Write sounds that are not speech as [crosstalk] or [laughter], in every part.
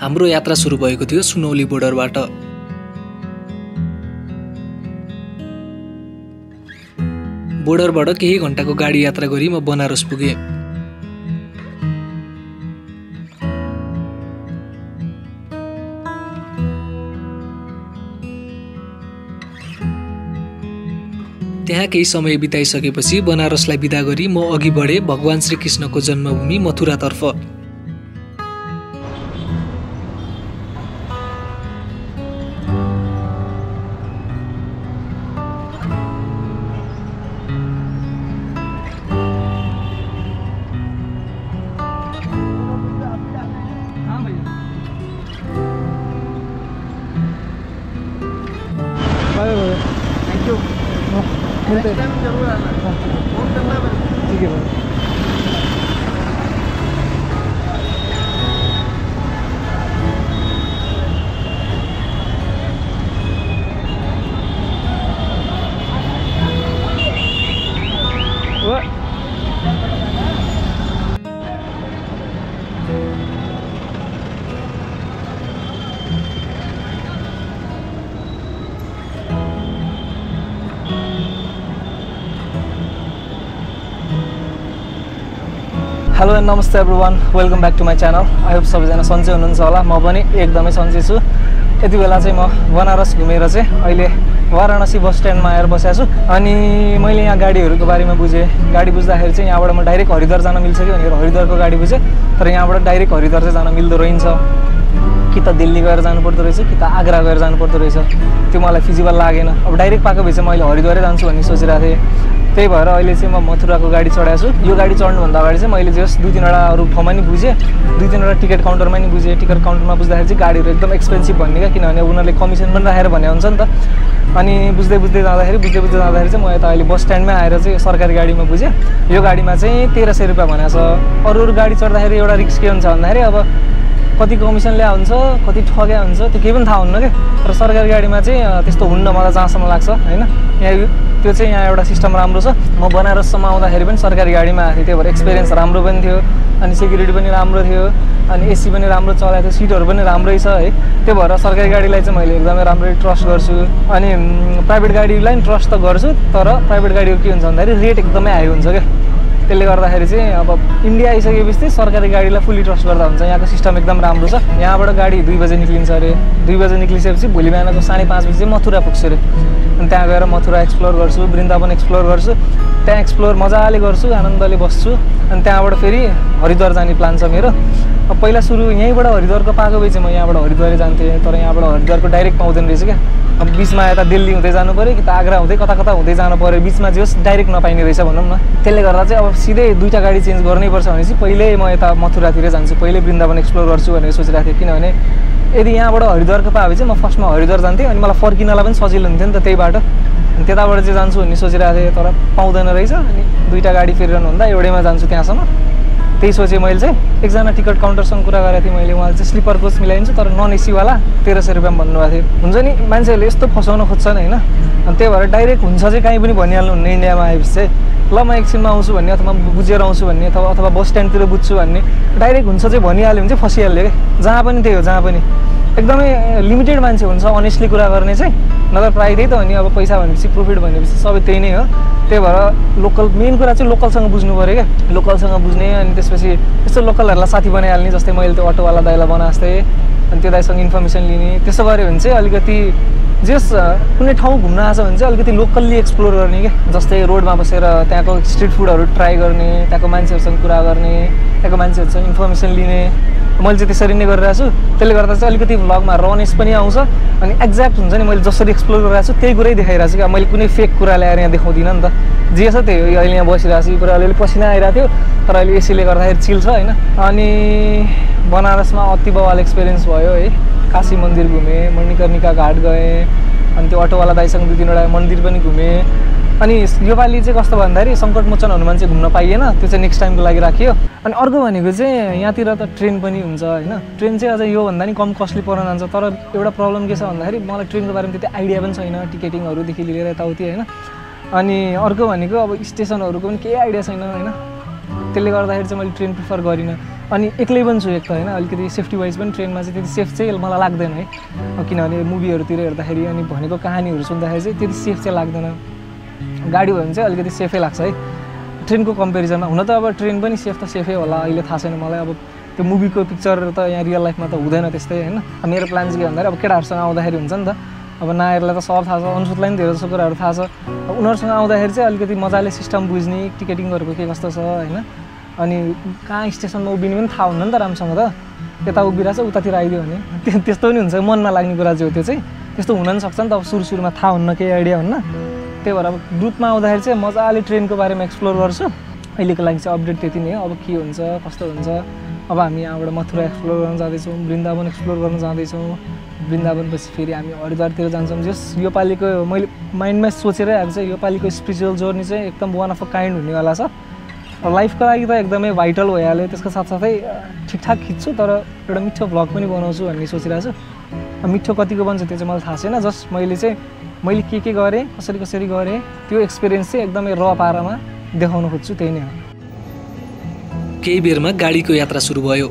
हाम्रो यात्रा सुरु भएको थियो सुनौली बोर्डरबाट। बोर्डरबाट केही घन्टाको गाडी यात्रा गरी म बनारस पुगेँ। त्यहाँ केही समय बिताइसकेपछि बनारसलाई विदा गरी म अघि बढेँ भगवान् श्रीकृष्णको जन्मभूमि मथुरातर्फ। थैंक यू मिलते हैं ठीक है भाई नमस्ते everyone welcome back to my channel I hope सबैजना सन्चै हुनुहुन्छ होला। म पनि एकदमै सन्चै छु। यति बेला चाहिँ म बनारस घुमेर चाहिँ अहिले वाराणसी बस स्ट्यान्डमा आएर बसेको छु। अनि मैले यहाँ गाडीहरूको बारेमा बुझेँ। गाडी बुझ्दाखेरि चाहिँ यहाँबाट म डाइरेक्ट हरिद्वार जान मिल्छ कि भनेर हरिद्वारको गाडी बुझेँ। तर यहाँबाट डाइरेक्ट हरिद्वार चाहिँ जान मिल्दो रहेछ। कि त दिल्ली गएर जानुपर्दो रहेछ कि त आग्रा गएर जानुपर्दो रहेछ। त्यो मलाई फिजिबल लागेन। अब डाइरेक्ट पाएको भए चाहिँ मैले हरिद्वारै जान्छु भन्ने सोचिरहेको थिएँ। त्यही भएर अहिले चाहिँ म मथुराको गाडी चढाएको छु। यो गाडी चढ्नुभन्दा अगाडि चाहिँ मैले जस दुई तिनवटा अरू ठाउँमा नि बुझेँ। दुई तिनवटा टिकट काउन्टरमा नि बुझेँ। टिकट काउन्टरमा बुझ्दाखेरि चाहिँ गाडीहरू एकदम एक्सपेन्सिभ भन्ने क्या किनभने उनीहरूले कमिसन पनि राखेर भने हुन्छ नि त। अनि बुझ्दै बुझ्दै जाँदाखेरि बुझ्दै बुझ्दै जाँदाखेरि चाहिँ म यता अहिले बस स्ट्यान्डमै आएर चाहिँ सरकारी गाडीमा बुझेँ। यो गाडीमा चाहिँ तेह्र सय रुपियाँ भनेको छ। अरू अरू गाडी चढ्दाखेरि एउटा रिक्स के हुन्छ भन्दाखेरि अब कति कमिसन ल्या हुन्छ कति ठग्या हुन्छ त्यो केही पनि थाहा हुन्न क्या। तर सरकारी गाडीमा चाहिँ त्यस्तो हुन्न मलाई जहाँसम्म लाग्छ होइन? यहाँ त्यो चाहिँ यहाँ एउटा सिस्टम राम्रो छ। म बनारससम्म आउँदाखेरि पनि सरकारी गाडीमा आएको थिएँ त्यही भएर एक्सपिरियन्स राम्रो पनि थियो अनि सेक्युरिटी पनि राम्रो थियो अनि एसी पनि राम्रो चलाएको थियो सिटहरू पनि राम्रै छ है। त्यो भएर सरकारी गाडीलाई चाहिँ मैले एकदमै राम्ररी ट्रस्ट गर्छु अनि प्राइभेट गाडीलाई पनि ट्रस्ट त गर्छु तर प्राइभेट गाडीको के हुन्छ भन्दाखेरि रेट एकदमै हाई हुन्छ क्या। त्यसले गर्दाखेरि चाहिँ अब इन्डिया आइसकेपछि सरकारी गाडीलाई फुल्ली ट्रस्ट गर्दा हुन्छ। यहाँको सिस्टम एकदम राम्रो छ। यहाँबाट गाडी दुई बजे निक्लिन्छ अरे। दुई बजे निक्लिसकेपछि भोलि बिहानको साढे पाँच बजी चाहिँ मथुरा पुग्छु अरे। अनि त्यहाँ गएर मथुरा एक्सप्लोर गर्छु वृन्दावन एक्सप्लोर गर्छु। त्यहाँ एक्सप्लोर मजाले गर्छु आनन्दले बस्छु। अनि त्यहाँबाट फेरि हरिद्वार जाने प्लान छ मेरो। अब पहिला सुरु यहीँबाट हरिद्वारको पाएको भए चाहिँ म यहाँबाट हरिद्वारै जान्थेँ। तर यहाँबाट हरिद्वारको डाइरेक्ट पाउँदैन रहेछ क्या। अब बिचमा यता दिल्ली हुँदै जानु पऱ्यो कि त आग्रा हुँदै कता कता हुँदै जानु पऱ्यो बिचमा जे होस् डाइरेक्ट नपाइने रहेछ भनौँ न। त्यसले गर्दा चाहिँ अब सिधै दुईवटा गाडी चेन्ज गर्नैपर्छ भनेपछि पहिल्यै म यता मथुरातिर जान्छु पहिल्यै वृन्दावन एक्सप्लोर गर्छु भनेर सोचिरहेको थिएँ किनभने यदि यहाँबाट हरिद्वारको पाए चाहिँ म फर्स्टमा हरिद्वार जान्थेँ अनि मलाई फर्किनलाई पनि सजिलो हुन्थ्यो नि त त्यही बाटो। अनि त्यताबाट चाहिँ जान्छु भन्ने सोचिरहेको थिएँ तर पाउँदैन रहेछ। अनि दुईवटा गाडी फेरिरहनु हुँदा एउटैमा जान्छु त्यहाँसम्म। त्यही सोचेँ मैले चाहिँ एकजना टिकट काउन्टरसँग कुरा गरेको थिएँ मैले उहाँले चाहिँ स्लिपर कोच मिलाइदिन्छु तर नन एसीवाला तेह्र सय रुपियाँमा भन्नुभएको थियो। हुन्छ नि मान्छेहरूले यस्तो फसाउन खोज्छन् होइन? अनि त्यही भएर डाइरेक्ट हुन्छ चाहिँ कहीँ पनि भनिहाल्नु हुन्न इन्डियामा आएपछि चाहिँ। ल म एकछिनमा आउँछु भन्ने अथवा बुझेर आउँछु भन्ने अथवा अथवा बस स्ट्यान्डतिर बुझ्छु भन्ने। डाइरेक्ट हुन्छ चाहिँ भनिहाल्यो भने चाहिँ फसिहाल्यो क्या। जहाँ पनि त्यही हो जहाँ पनि। एकदमै लिमिटेड मान्छे हुन्छ अनेस्टली कुरा गर्ने चाहिँ। नत्र प्रायः त्यही त हो नि अब पैसा भनेपछि प्रफिट भनेपछि सबै त्यही नै हो। त्यही भएर लोकल मेन कुरा चाहिँ लोकलसँग बुझ्नु पऱ्यो क्या। लोकलसँग बुझ्ने अनि त्यसपछि यस्तो लोकलहरूलाई साथी बनाइहाल्ने जस्तै मैले त्यो अटोवाला दाइलाई बनाएको अनि त्यो दाइसँग इन्फर्मेसन लिने त्यसो गऱ्यो भने चाहिँ अलिकति जस कुनै ठाउँ घुम्न आएको छ भने चाहिँ अलिकति लोकल्ली एक्सप्लोर गर्ने क्या। जस्तै रोडमा बसेर त्यहाँको स्ट्रिट फुडहरू ट्राई गर्ने त्यहाँको मान्छेहरूसँग कुरा गर्ने त्यहाँको मान्छेहरूसँग इन्फर्मेसन लिने मैले चाहिँ त्यसरी नै गरिरहेको छु। त्यसले गर्दा चाहिँ अलिकति भ्लगमा रनेस पनि आउँछ अनि एक्ज्याक्ट हुन्छ नि मैले जसरी एक्सप्लोर गरिरहेको छु त्यही कुरै देखाइरहेको छु क्या। मैले कुनै फेक कुरा ल्याएर यहाँ देखाउँदिनँ नि त। जे छ त्यही अहिले यहाँ बसिरहेको छु। यो कुरा अलिअलि पसिना आइरहेको थियो तर अहिले एसीले गर्दाखेरि चिल छ होइन? अनि बनारसमा अति बवाल एक्सपिरियन्स भयो है। काशी मन्दिर घुमेँ मणिकर्णिका घाट गएँ अनि त्यो अटोवाला दाइसँग दुई तिनवटा मन्दिर पनि घुमेँ। अनि योपालि चाहिँ कस्तो भन्दाखेरि सङ्कटमोचन हनुमान चाहिँ घुम्न पाइएन त्यो चाहिँ नेक्स्ट टाइमको लागि राखियो। अनि अर्को भनेको चाहिँ यहाँतिर त ट्रेन पनि हुन्छ होइन? ट्रेन चाहिँ अझ योभन्दा नि कम कस्टली पर्न जान्छ तर एउटा प्रब्लम के छ भन्दाखेरि मलाई ट्रेनको बारेमा त्यति आइडिया पनि छैन टिकेटिङहरूदेखि लिएर यताउति होइन? अनि अर्को भनेको अब स्टेसनहरूको पनि केही आइडिया छैन होइन? त्यसले गर्दाखेरि चाहिँ मैले ट्रेन प्रिफर गरिनँ। अनि एक्लै पनि छु एक त होइन? अलिकति सेफ्टी वाइज पनि ट्रेनमा चाहिँ त्यति सेफ चाहिँ मलाई लाग्दैन है? किनभने मुभीहरूतिर हेर्दाखेरि अनि भनेको कहानीहरू सुन्दाखेरि चाहिँ त्यति सेफ चाहिँ लाग्दैन। गाडी भयो भने चाहिँ अलिकति सेफै लाग्छ है। ट्रेनको कम्पेरिजनमा हुन त अब ट्रेन पनि सेफ त सेफै होला अहिले थाहा छैन मलाई अब त्यो मुभीको पिक्चर त यहाँ रियल लाइफमा त हुँदैन त्यस्तै होइन? मेरो प्लान चाहिँ के भन्दाखेरि अब केटाहरूसँग आउँदाखेरि हुन्छ नि त। अब नायरलाई त सब थाहा छ अनुसुतलाई पनि धेरै जस्तो कुराहरू थाहा छ। उनीहरूसँग आउँदाखेरि चाहिँ अलिकति मजाले सिस्टम बुझ्ने टिकेटिङहरूको के कस्तो छ होइन? अनि कहाँ स्टेसनमा उभिने पनि थाहा हुन्न नि त राम्रोसँग त। यता उभिरहेछ उतातिर आइदियो भने। त्यस्तो पनि हुन्छ मन नलाग्ने कुरा चाहिँ हो त्यो चाहिँ। त्यस्तो हुन पनि सक्छ नि त अब सुरु सुरुमा थाहा हुन्न केही आइडिया हुन्न। त्यही भएर अब ग्रुपमा आउँदाखेरि चाहिँ मजाले ट्रेनको बारेमा एक्सप्लोर गर्छु। अहिलेको लागि चाहिँ अपडेट त्यति नै हो। अब के हुन्छ कस्तो हुन्छ? अब हामी यहाँबाट मथुरा एक्सप्लोर गर्न जाँदैछौँ वृन्दावन एक्सप्लोर गर्न जाँदैछौँ। वृन्दावनपछि फेरि हामी हरिद्वारतिर जान्छौँ। जस योपालिको मैले माइन्डमा सोचेरै आएको छ योपालिको स्पिरिचुअल जर्नी चाहिँ एकदम वान अफ अ काइन्ड हुनेवाला छ। लाइफको लागि त एकदमै भाइटल भइहाल्यो। त्यसको साथसाथै ठिकठाक खिच्छु तर एउटा मिठो भ्लग पनि बनाउँछु भन्ने सोचिरहेको छु। मिठो कतिको बन्छ त्यो चाहिँ मलाई थाहा छैन। जस्ट मैले चाहिँ मैले के के गरेँ कसरी कसरी गरेँ त्यो एक्सपिरियन्स चाहिँ एकदमै र पारामा देखाउन खोज्छु त्यही नै हो। केही बेरमा गाडीको यात्रा सुरु भयो।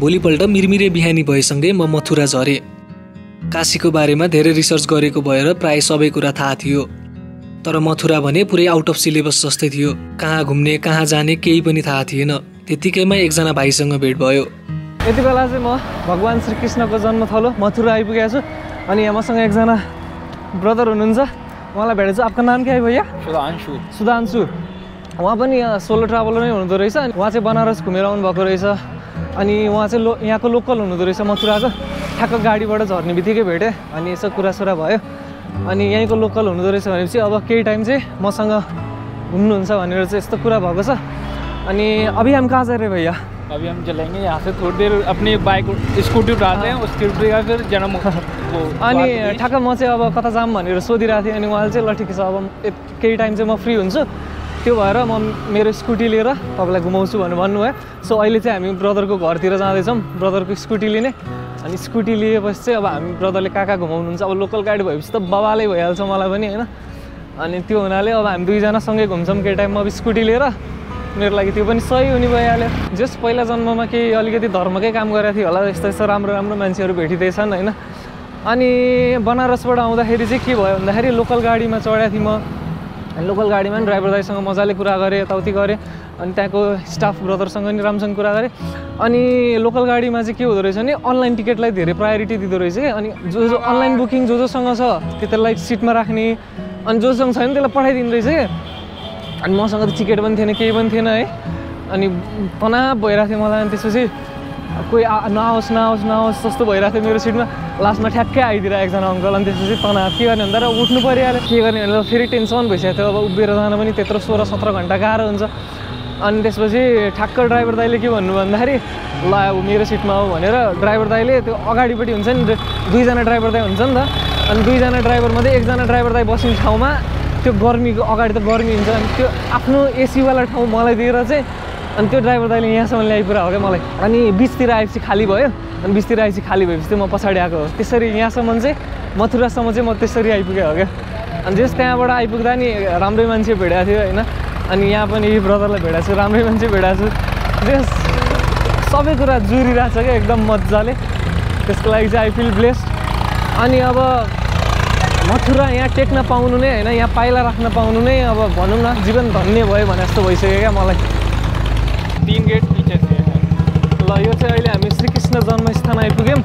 भोलिपल्ट मिरमिरे बिहानी भएसँगै म मथुरा झरेँ। काशीको बारेमा धेरै रिसर्च गरेको भएर प्राय सबै कुरा थाहा थियो। तर मथुरा भने पुरै आउट अफ सिलेबस जस्तै थियो। कहाँ घुम्ने कहाँ जाने केही पनि थाहा थिएन। त्यत्तिकैमा एकजना भाइसँग भेट भयो। यति बेला चाहिँ म भगवान् श्रीकृष्णको जन्मथलो मथुरा आइपुगेको छु। अनि यहाँ मसँग एकजना ब्रदर हुनुहुन्छ। उहाँलाई भेटेको छु। आपको नाम क्या है भैया? सुधांशु। सुधांशु। उहाँ पनि यहाँ सोलो ट्राभलर नै हुनुहुँदो रहेछ। अनि उहाँ चाहिँ बनारस घुमेर आउनुभएको रहेछ। अनि उहाँ चाहिँ लो यहाँको लोकल हुनुहुँदो रहेछ मथुराको। ठ्याक्क गाडीबाट झर्ने बित्तिकै भेटेँ। अनि यसो कुरासुरा भयो। अनि यहीँको लोकल हुनुहुँदो रहेछ भनेपछि अब केही टाइम चाहिँ मसँग घुम्नुहुन्छ भनेर चाहिँ यस्तो कुरा भएको छ। अनि अभी हम कहाँ जा रहे भैया? अभी हम चलेंगे यहाँ से थोड़ी देर अपनी बाइक स्कूटी उठाते हैं उसके उठेगा फिर जन्म [laughs] अनि ठ्याक्क म चाहिँ अब कता जाऊँ भनेर सोधिरहेको थिएँ अनि उहाँले चाहिँ ल ठिकै छ अब केही टाइम चाहिँ म फ्री हुन्छु। त्यो भएर म मेरो स्कुटी लिएर तपाईँलाई घुमाउँछु भनेर भन्नुभयो। सो अहिले चाहिँ हामी ब्रदरको घरतिर जाँदैछौँ ब्रदरको स्कुटी लिने। अनि स्कुटी लिएपछि चाहिँ अब हामी ब्रदरले कहाँ कहाँ घुमाउनुहुन्छ? अब लोकल गाडी भएपछि त बबालै भइहाल्छ मलाई पनि होइन? अनि त्यो हुनाले अब हामी दुईजना सँगै घुम्छौँ केही टाइममा अब स्कुटी लिएर। मेरो लागि त्यो पनि सही हुने भइहाल्यो जस पहिला जन्ममा केही अलिकति धर्मकै काम गरेको थियो होला यस्तो यस्तो राम्रो राम्रो मान्छेहरू भेटिँदैछन् होइन। अनि बनारसबाट आउँदाखेरि चाहिँ के भयो भन्दाखेरि लोकल गाडीमा चढेको थिएँ म। लोकल गाडीमा पनि ड्राइभर दाईसँग मजाले कुरा गरेँ यताउति गरेँ। अनि त्यहाँको स्टाफ ब्रदरसँग नि राम्रोसँग कुरा गरेँ। अनि लोकल गाडीमा चाहिँ के हुँदो रहेछ भने अनलाइन टिकटलाई धेरै प्रायोरिटी दिँदो रहेछ अनि जो जो अनलाइन बुकिङ जो जोसँग छ त्यो त्यसलाई सिटमा राख्ने। अनि जोसँग छैन त्यसलाई पठाइदिँदो रहेछ अनि मसँग त टिकट पनि थिएन केही पनि थिएन है। अनि तनाव भइरहेको थियो मलाई अनि त्यसपछि कोही आ नआओस् नआओस् नआओस् जस्तो भइरहेको थियो मेरो सिटमा। लास्टमा ठ्याक्कै आइदिएर एकजना अङ्कल अनि त्यसपछि तनाव के गर्ने भन्दा र उठ्नु परिहाल्यो। के गर्ने भनेर फेरि टेन्सन भइसकेको थियो। अब उभिएर जान पनि त्यत्रो सोह्र सत्र घन्टा गाह्रो हुन्छ। अनि त्यसपछि ठ्याक्क ड्राइभर दाइले के भन्नु भन्दाखेरि ल अब मेरो सिटमा हो भनेर ड्राइभर दाइले त्यो अगाडिपट्टि हुन्छ नि दुईजना ड्राइभर दाइ हुन्छ नि त। अनि दुईजना ड्राइभरमध्ये एकजना ड्राइभर दाइ बस्ने ठाउँमा त्यो गर्मीको अगाडि त गर्मी हुन्छ। अनि त्यो आफ्नो एसीवाला ठाउँ मलाई दिएर चाहिँ अनि त्यो ड्राइभर दाइले यहाँसम्म ल्याइपुऱ्यायो क्या मलाई। अनि बिचतिर आएपछि खाली भयो। अनि बिचतिर आएपछि खाली भएपछि चाहिँ म पछाडि आएको हो। त्यसरी यहाँसम्म चाहिँ मथुरासम्म चाहिँ म त्यसरी आइपुगेँ हो क्या। अनि जस त्यहाँबाट आइपुग्दा नि राम्रै मान्छे भेटाएको थियो होइन। अनि यहाँ पनि ब्रदरलाई भेटाएको छु राम्रै मान्छे भेटाएको छु। जस सबै कुरा जुरिरहेको छ क्या एकदम मजाले। त्यसको लागि चाहिँ आई फिल ब्लेस्ड अनि अब मथुरा यहाँ टेक्न पाउनु नै होइन यहाँ पाइला राख्न पाउनु नै अब भनौँ न जीवन धन्य भयो भने जस्तो भइसक्यो क्या मलाई। तीन गेट पीछे ल यो चाहिँ अहिले हामी श्रीकृष्ण जन्मस्थान आइपुग्यौँ।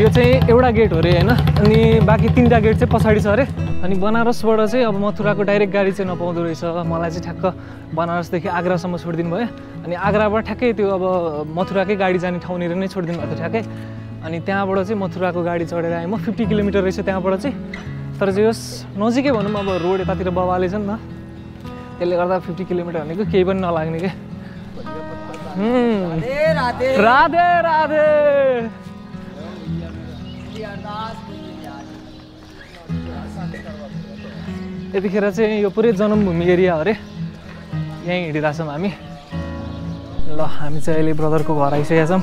यो चाहिँ एउटा गेट हो अरे होइन? अनि बाँकी तिनवटा गेट चाहिँ पछाडि छ अरे। अनि बनारसबाट चाहिँ अब मथुराको डाइरेक्ट गाडी चाहिँ नपाउँदो रहेछ। मलाई चाहिँ ठ्याक्क बनारसदेखि आग्रासम्म छोडिदिनु भयो। अनि आग्राबाट ठ्याक्कै त्यो अब मथुराकै गाडी जाने ठाउँनिर नै छोडिदिनु भएको थियो ठ्याक्कै। अनि त्यहाँबाट चाहिँ मथुराको गाडी चढेर आएँ म। फिफ्टी किलोमिटर रहेछ त्यहाँबाट चाहिँ। तर चाहिँ यस नजिकै भनौँ अब रोड यतातिर बबाले छ नि त त्यसले गर्दा फिफ्टी किलोमिटर भनेको केही पनि नलाग्ने क्या. राधे राधे यतिखेर चाहिँ यो पुरै जन्मभूमि एरिया हो अरे यहीँ हिँडिरहेछौँ हामी ल हामी चाहिँ अहिले ब्रदरको घर आइसकेका छौँ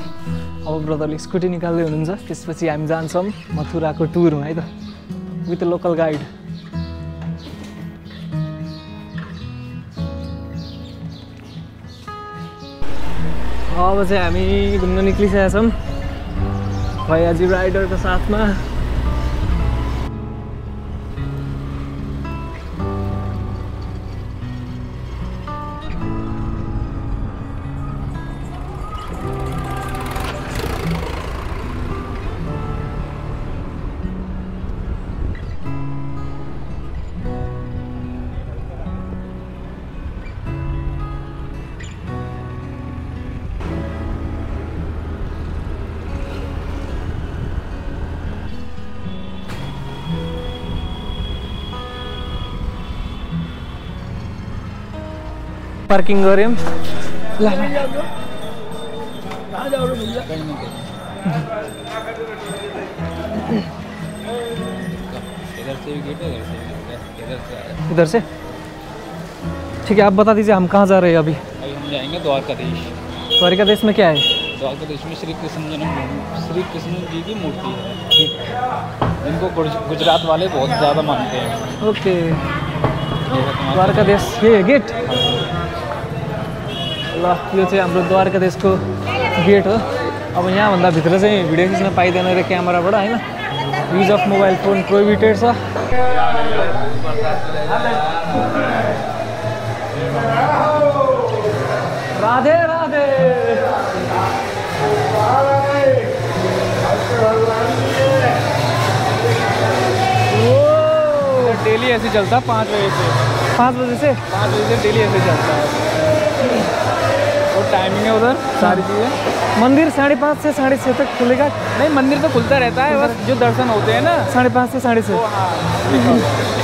अब ब्रदरले स्कुटी निकाल्दै हुनुहुन्छ त्यसपछि हामी जान्छौँ मथुराको टुरमा है त with a local guide. अब चाहिँ हामी घुम्न निक्लिसकेका छौँ भैयाजी राइडरको साथमा से है इधर से भी इधर से? ठीक है आप बता दीजिए हम कहाँ जा रहे हैं अभी? अभी हम जाएँगे द्वारकाधीश। द्वारिकादेश में क्या है? द्वारकाधीश में श्री कृष्ण जन्म श्री कृष्ण जी की मूर्ति है। जिनको गुज- गुजरात वाले बहुत ज़्यादा मानते हैं। ओके। है। द्वारकादेश ये गेट? ल, यो चाहिँ हाम्रो द्वारकादेशको गेट हो। अब यहाँभन्दा भित्र चाहिँ भिडियो खिच्न पाइँदैन अरे क्यामेराबाट, होइन? Use of mobile phone prohibited छ। राधे राधे! डेली ऐसे चलता है पाँच बजे से। पाँच बजे से? पाँच बजे से डेली ऐसे चलता है। और टाइमिंग है उधर सारी चीज़ें। मंदिर साढ़े पाँच से साढ़े छः तक खुलेगा। नहीं मंदिर तो खुलता रहता है बस जो दर्शन होते हैं ना। साढ़े पाँच से साढ़े छः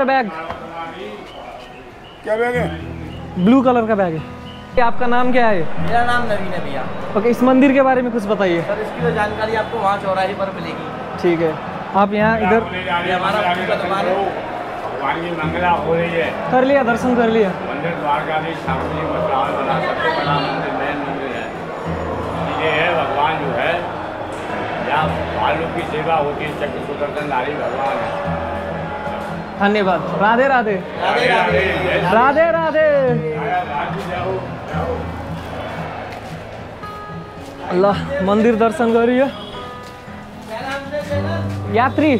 मेरा बैग? क्या बैग है? ब्लू कलर का बैग है। ये आपका नाम क्या है? मेरा नाम नवीन है भैया। ओके इस मंदिर के बारे में कुछ बताइए। सर इसकी तो जानकारी आपको वहाँ चौराहे पर मिलेगी। ठीक है। आप यहाँ इधर हमारा का है। हो। रही है। कर लिया दर्शन कर लिया। मंदिर द्वारकाधीश है ये है भगवान जो है। जहाँ भालू की सेवा होती है चक्र सुदर्शन नारी भगवान है। धन्यवाद। राधे राधे। राधे राधे। राधे राधे। अल्लाह मंदिर दर्शन गरियो। यात्री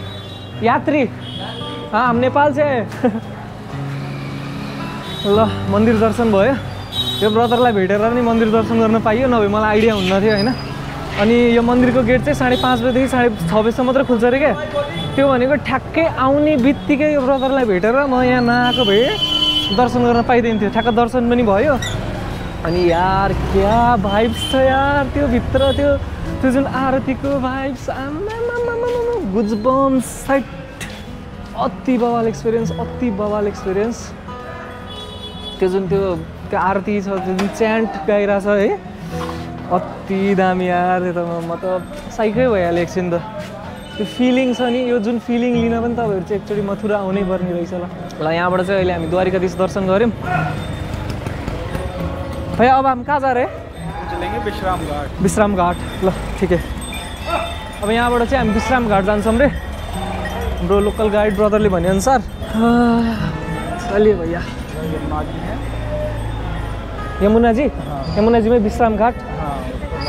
यात्री। हाँ हम नेपाल से ल मन्दिर दर्शन भयो। यो ब्रदरलाई भेटेर नि मन्दिर दर्शन गर्न पाइयो। नभए मलाई आइडिया हुन्न थियो होइन? अनि यो मन्दिरको गेट चाहिँ साढे पाँच बजीदेखि साढे छ बजीसम्म मात्रै खुल्छ अरे क्या? त्यो भनेको ठ्याक्कै आउने बित्तिकै ब्रदरलाई भेटेर म यहाँ नआएको भए दर्शन गर्न पाइदिन्थ्यो। ठ्याक्क दर्शन पनि भयो। अनि यार क्या भाइब्स छ यार त्यो भित्र त्यो त्यो जुन आरतीको भाइब्स गुजबम साइट अति बवाल एक्सपिरियन्स अति बवाल एक्सपिरियन्स त्यो जुन त्यो त्यो आरती छ त्यो जुन च्यान्ट गाइरहेछ है अति दामी यार त्यो त म त साइकै भइहालेँ एकछिन त। त्यो फिलिङ छ नि यो जुन फिलिङ लिन मथुरा आउनै पर्ने रहेछ ल। ल, यहाँबाट चाहिँ अहिले हामी दर्शन गऱ्यौँ। भैया अब हामी कहाँ जा रहे? विश्राम घाट विश्राम घाट ल, ठिक। है अब यहाँबाट चाहिँ हामी विश्राम घाट जान्छौँ रे। हाम्रो लोकल गाइड ब्रदरले भनेअनुसार। चलिए भैया। यमुना जी यमुना जी में विश्राम घाट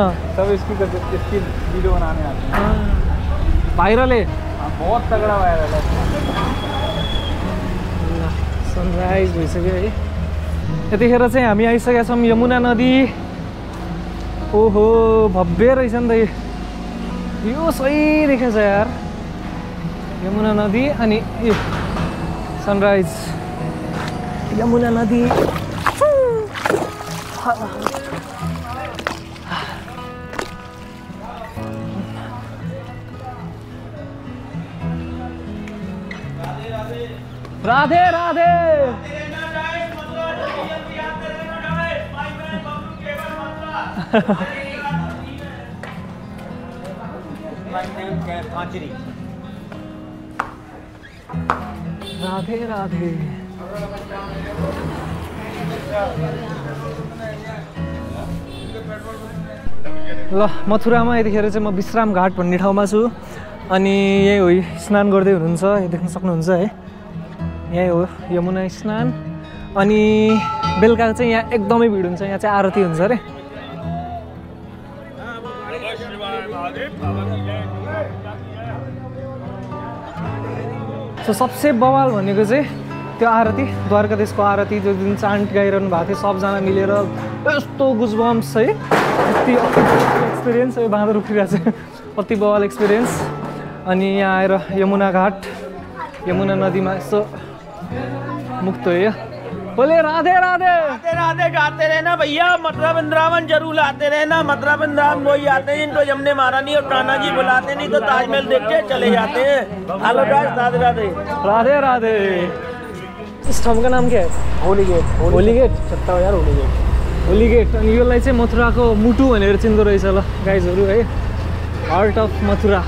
है। सब इसकी इसकी वीडियो बनाने आते हैं। भाइरल है। बहुत तगड़ा वायरल है। सनराइज भइसक्यो है। यतिखेर चाहिँ हामी आइसकेका छौँ यमुना नदी। ओहो भव्य रहेछ नि त यो। सही देखेछ यार। यमुना नदी अनि यो सनराइज यमुना नदी। राधे राधे। राधे राधे। ल मथुरामा यतिखेर चाहिँ म विश्राम घाट भन्ने ठाउँमा छु। अनि यही हो स्नान गर्दै हुनुहुन्छ देख्न सक्नुहुन्छ है। यही हो यमुना स्नान। अनि बेलुका चाहिँ यहाँ एकदमै भिड हुन्छ यहाँ चाहिँ आरती हुन्छ अरे। सो सबसे बवाल भनेको चाहिँ त्यो आरती द्वारकादेशको आरती जो जुन चान्ट गाइरहनु भएको थियो सबजना मिलेर यस्तो गुजबम्स है अति एक्सपिरियन्स बाँदर उठिरहेको छ अति बवाल एक्सपिरियन्स अनि यहाँ आएर यमुना घाट यमुना नदीमा यसो मुक्त हो बोले राधे राधे। राधे राधे गाते रहना भैया मथुरा वृंदावन ज़रूर आते रहना मथुरा वृंदावन वही आते हैं जिनको जमने महारानी और कान्हा जी बुलाते नहीं तो ताजमहल देख के चले जाते हैं। Hello guys Radhe Radhe. Radhe Radhe. इस ठाउँ का नाम क्या है? Holi gate Holi gate. सत्ता यार होली गेट। होली गेट। अनि यसलाई चाहिँ मथुराको मुटु भनेर चिन्दो रहेछ ल गाइजहरू है हार्ट अफ मथुरा।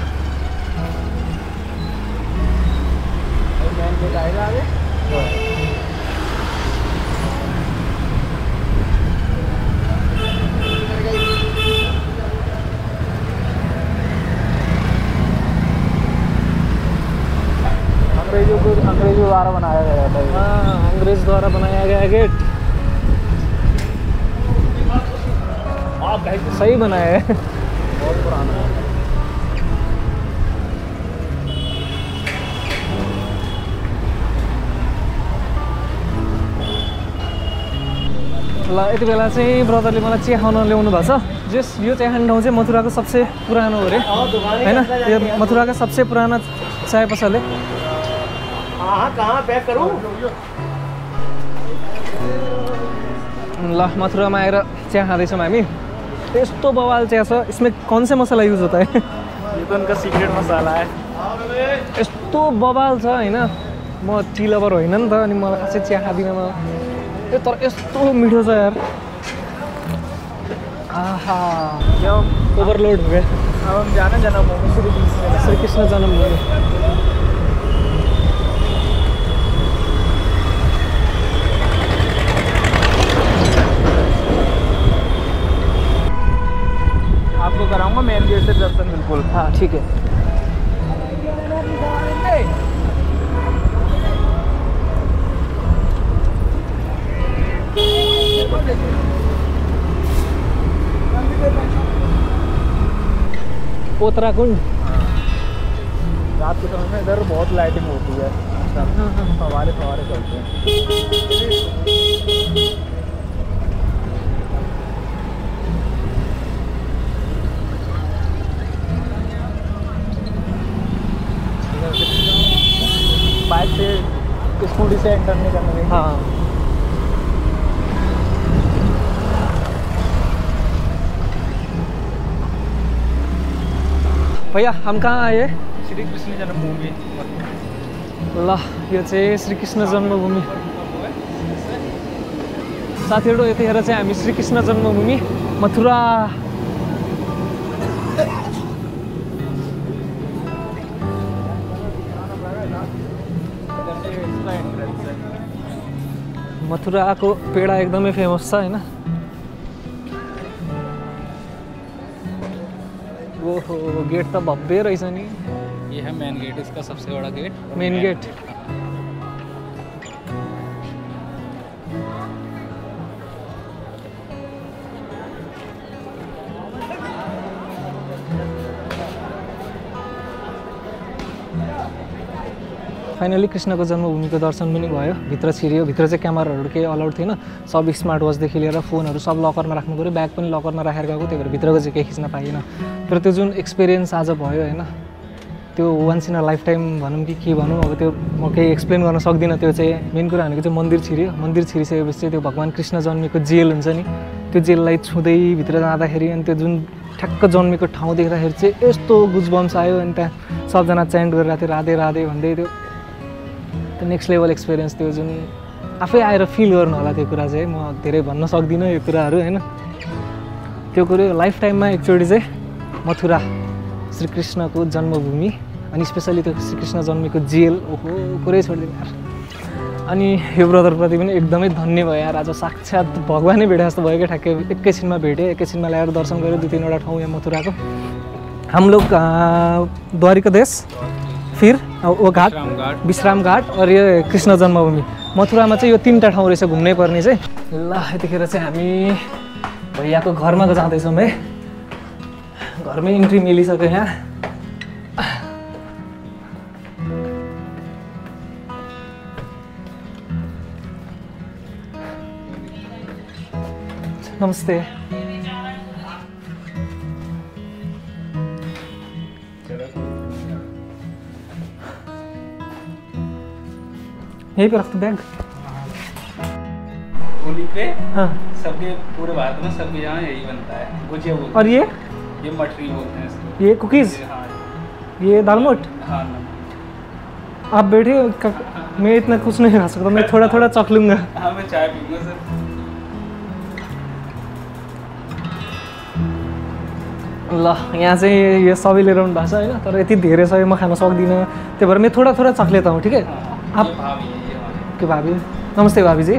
अंग्रेज़ों को अंग्रेज़ों द्वारा बनाया गया था हाँ अंग्रेज़ द्वारा बनाया गया गेट सही बनाया है। बहुत पुराना है। ल यति बेला चाहिँ ब्रदरले मलाई चिया खान ल्याउनु भएको छ। जस यो चिया खाने ठाउँ चाहिँ मथुराको सबसे पुरानो हो अरे होइन? यो मथुराका सबसे पुराना चाय पसले हाँ कहाँ पैक करूँ ल मथुरामा आएर चिया खाँदैछौँ हामी। यस्तो बवाल चिया छ यसमा कौन से मसला युज होता है? ये तो उनका सीक्रेट मसाला है। यस्तो बवाल छ होइन? म टी लभर होइन नि त अनि मलाई खासै चिया खाँदिनँ म। तर यस्तो मिठो छ यार। आहा। क्यों ओभरलोड हो गया अब हम जाने जन्म भूमि श्री कृष्ण कृष्ण जन्मभूमि आपको कराऊँगा मेन गेट से दर्शन बिल्कुल। हाँ ठीक है। उत्तराखंड। रात के समय में इधर बहुत लाइटिंग होती है। फवारे फवारे चलते हैं। बाइक से स्कूटी से एंटर नहीं करना हाँ। भैया हम कहाँ आए श्री कृष्ण जन्मभूमि। ल यो चाहिँ श्रीकृष्ण जन्मभूमि। साथीहरू यतिखेर चाहिँ हामी श्रीकृष्ण जन्मभूमि मथुरा। मथुराको पेडा एकदमै फेमस छ होइन ओहो गेट तो भव्य रही नि ये है मेन गेट इसका सबसे बड़ा gate main gate, gate finally कृष्णको जन्मभूमिको दर्शन पनि भयो भित्र छिरियो भित्र चाहिँ क्यामेराहरू केही अलाउड थिएन सब स्मार्ट वाचदेखि लिएर फोनहरू सब लकरमा राख्नु पऱ्यो ब्याग पनि लकरमा राखेर गएको त्यही भएर भित्रको चाहिँ केही खिच्न पाइएन तर त्यो जुन एक्सपिरियन्स आज भयो होइन त्यो once in a lifetime भनौँ कि के भनौँ अब त्यो म केही एक्सप्लेन गर्न सक्दिनँ त्यो चाहिँ मेन कुरा भनेको चाहिँ मन्दिर छिर्यो मन्दिर छिरिसकेपछि चाहिँ त्यो भगवान् कृष्ण जन्मेको जेल हुन्छ नि त्यो जेललाई छुँदै भित्र जाँदाखेरि अनि त्यो जुन ठ्याक्क जन्मेको ठाउँ देख्दाखेरि चाहिँ यस्तो गुजबम्स आयो अनि त्यहाँ सबजना च्यान्ट गरेर राधे राधे भन्दै त्यो त्यो नेक्स्ट लेभल एक्सपिरियन्स त्यो जुन आफै आएर फिल गर्नु होला त्यो कुरा चाहिँ म धेरै भन्न सक्दिनँ यो कुराहरू होइन? त्यो कुरो लाइफ टाइममा एकचोटि चाहिँ मथुरा श्रीकृष्णको जन्मभूमि अनि स्पेसली त्यो श्रीकृष्ण जन्मेको जेल ओहो कुरै छोडिदिनु यार। अनि यो ब्रदरप्रति पनि एकदमै धन्य भयो यार। आज साक्षात् भगवानै भेटे जस्तो भयो क्या ठ्याक्कै। एकैछिनमा भेटेँ एकैछिनमा ल्याएर दर्शन गऱ्यो दुई तिनवटा ठाउँ यहाँ मथुराको। हम लोग अ, द्वारिका देश फिर वो घाट विश्राम घाट और यो कृष्ण जन्मभूमि। मथुरामा चाहिँ यो तिनवटा ठाउँ रहेछ घुम्नै पर्ने चाहिँ। ल यतिखेर चाहिँ हामी भैयाको घरमा जाँदैछौँ है। घरमै इन्ट्री मिलिसक्यो यहाँ। नमस्ते। यहीं पे रखते बैग होली पे? हाँ। सबके पूरे भारत में सबके यहाँ यही बनता है। गुजिया बोलते और ये? ये मठरी बोलते हैं ये कुकीज हाँ ये। दालमोट हाँ आप बैठे मैं इतना कुछ नहीं खा सकता। मैं थोड़ा थोड़ा हाँ। चख लूँगा। हाँ मैं चाय पीऊँगा सर। ल यहाँ से ये सबै लिएर आउनु है तर ये धीरे सबै म खान सक्दिनँ त्यही तो थोडा थोडा चख लेता हूँ ठीक है? हाँ, आप के भाभी नमस्ते भाभी जी।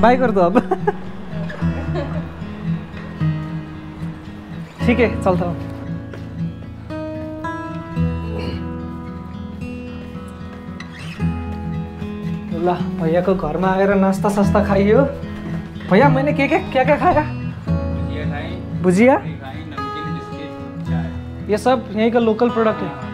बाय कर दो अब। ठीक है चलता हूँ। ल भैयाको घरमा आएर नास्ता सास्ता खाइयो। भैया मैंने के के क्या क्या खाया? भुजिया ये सब यहीं का लोकल प्रोडक्ट है।